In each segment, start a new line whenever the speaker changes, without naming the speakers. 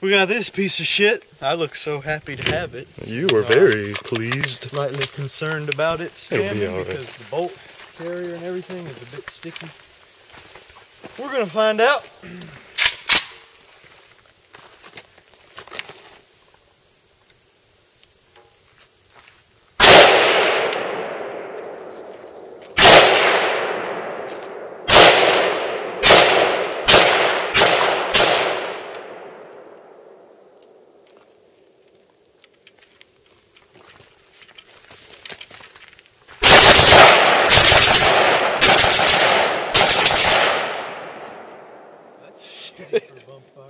We got this piece of shit. I look so happy to have it.
You were very pleased.
Slightly concerned about it scamming
right.
because the bolt carrier and everything is a bit sticky. We're gonna find out.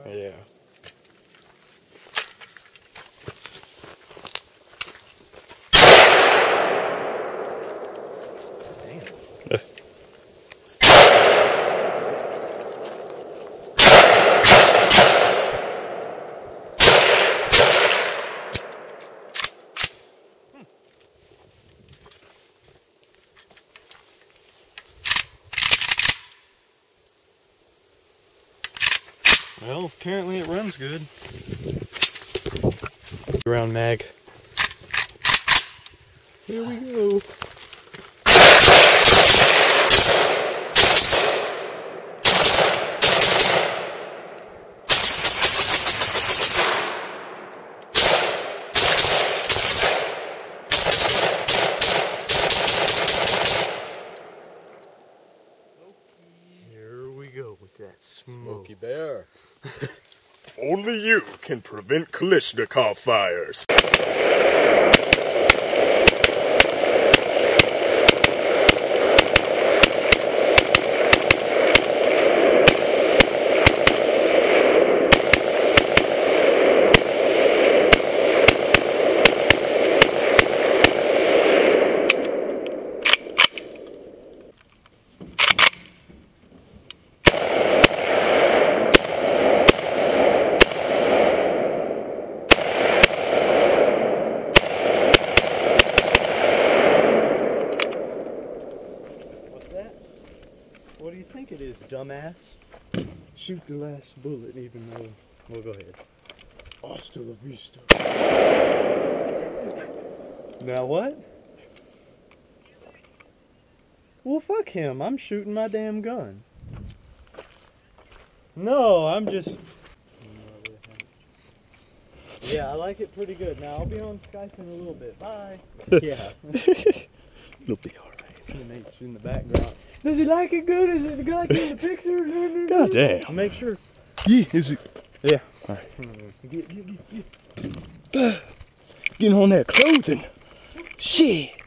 Yeah.
Well, apparently it runs good.
Round mag. Here we go.
Here we go with that smoke.
Smokey Bear.
Only you can prevent Kalashnikov fires.
What do you think it is, dumbass? Shoot the last bullet, even though. Well, go ahead. Hasta la vista. Now what? Well, fuck him. I'm shooting my damn gun. No, I'm just. Yeah, I like it pretty good. Now I'll be on Skype in a little bit. Bye. yeah.
It'll be alright.
Nate's in the background. Does he like it good? Is it like in the picture?
God damn.
Make sure.
Yeah, is it?
Yeah.
Alright.
Get, get, get, get.
Getting on that clothing. Shit.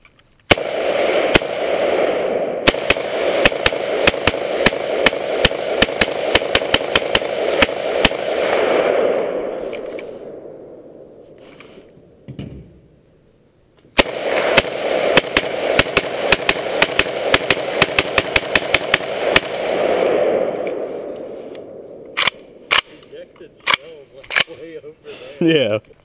Way over there.
Yeah.